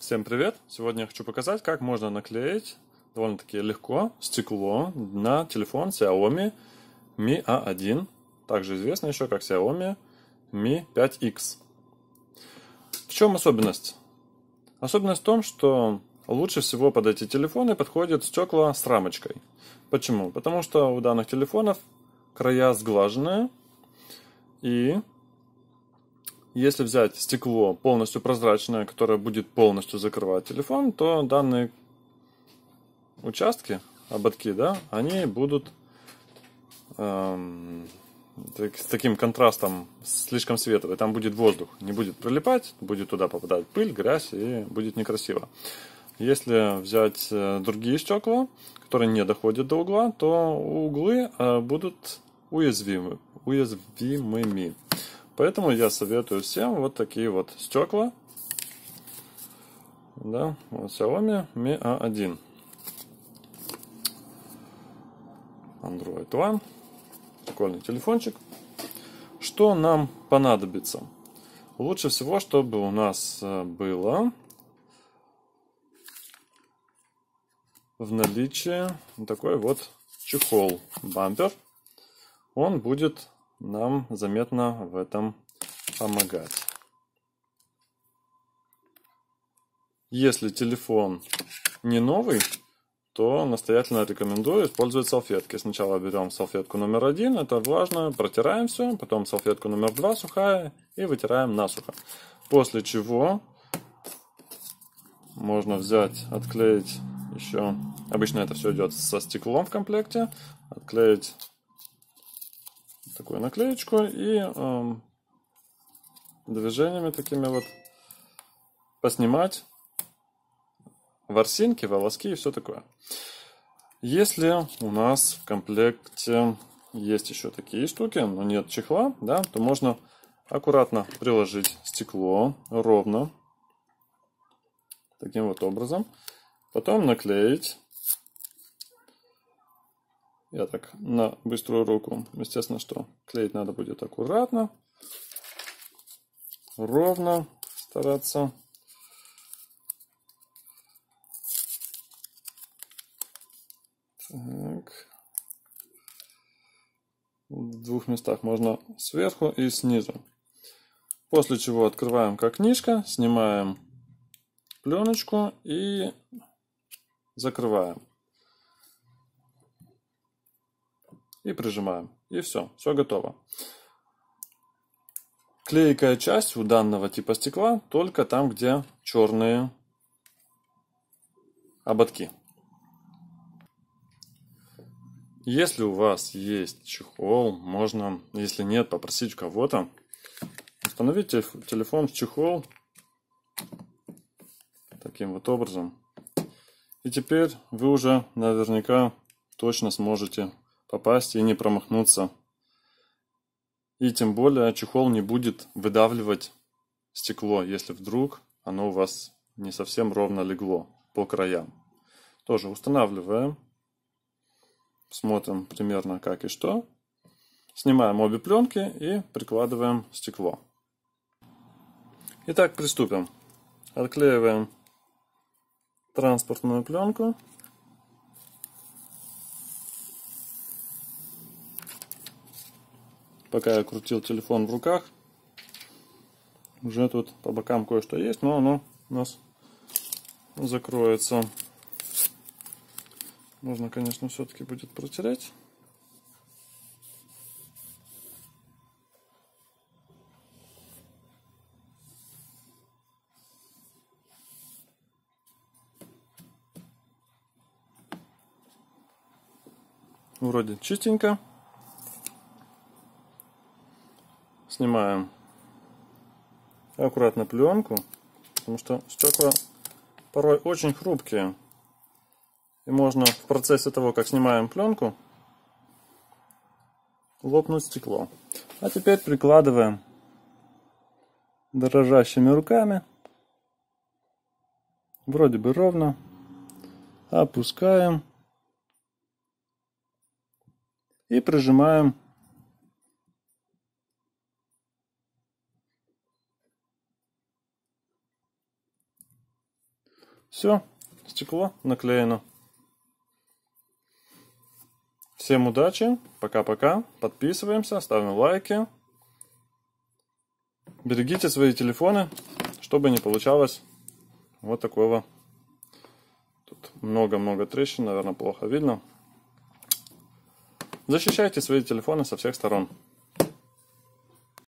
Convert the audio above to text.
Всем привет! Сегодня я хочу показать, как можно наклеить довольно-таки легко стекло на телефон Xiaomi Mi A1, также известный еще как Xiaomi Mi 5X. В чем особенность? Особенность в том, что лучше всего под эти телефоны подходят стекла с рамочкой. Почему? Потому что у данных телефонов края сглаженные и если взять стекло полностью прозрачное, которое будет полностью закрывать телефон, то данные участки, ободки, да, они будут эм, так, с таким контрастом слишком светлый. Там будет воздух, не будет прилипать, будет туда попадать пыль, грязь и будет некрасиво. Если взять э, другие стекла, которые не доходят до угла, то углы э, будут уязвимы, уязвимыми. Поэтому я советую всем вот такие вот стекла. Да, вот Xiaomi Mi A1. Android One. Прикольный телефончик. Что нам понадобится? Лучше всего, чтобы у нас э, было в наличии такой вот чехол, бампер. Он будет нам заметно в этом помогать. Если телефон не новый, то настоятельно рекомендую использовать салфетки. Сначала берем салфетку номер один, это влажно, протираем все, потом салфетку номер два сухая и вытираем насухо. После чего можно взять, отклеить еще, обычно это все идет со стеклом в комплекте, отклеить такую наклеечку и э, движениями такими вот поснимать ворсинки, волоски и все такое. Если у нас в комплекте есть еще такие штуки, но нет чехла, да, то можно аккуратно приложить стекло ровно, таким вот образом. Потом наклеить я так на быструю руку. Естественно, что клеить надо будет аккуратно, ровно стараться. Так. В двух местах можно сверху и снизу. После чего открываем как книжка, снимаем пленочку и закрываем. И прижимаем. И все, все готово. Клейкая часть у данного типа стекла только там, где черные ободки. Если у вас есть чехол, можно, если нет, попросить кого-то установить телефон в чехол таким вот образом. И теперь вы уже наверняка точно сможете попасть и не промахнуться. И тем более чехол не будет выдавливать стекло, если вдруг оно у вас не совсем ровно легло по краям. Тоже устанавливаем. Смотрим примерно как и что. Снимаем обе пленки и прикладываем стекло. Итак, приступим. Отклеиваем транспортную пленку. Пока я крутил телефон в руках. Уже тут по бокам кое-что есть, но оно у нас закроется. Можно, конечно, все-таки будет протереть. Вроде чистенько. Снимаем аккуратно пленку, потому что стекла порой очень хрупкие. И можно в процессе того, как снимаем пленку, лопнуть стекло. А теперь прикладываем дрожащими руками, вроде бы ровно, опускаем и прижимаем Все, стекло наклеено. Всем удачи, пока-пока, подписываемся, ставим лайки. Берегите свои телефоны, чтобы не получалось вот такого. Тут много-много трещин, наверное, плохо видно. Защищайте свои телефоны со всех сторон.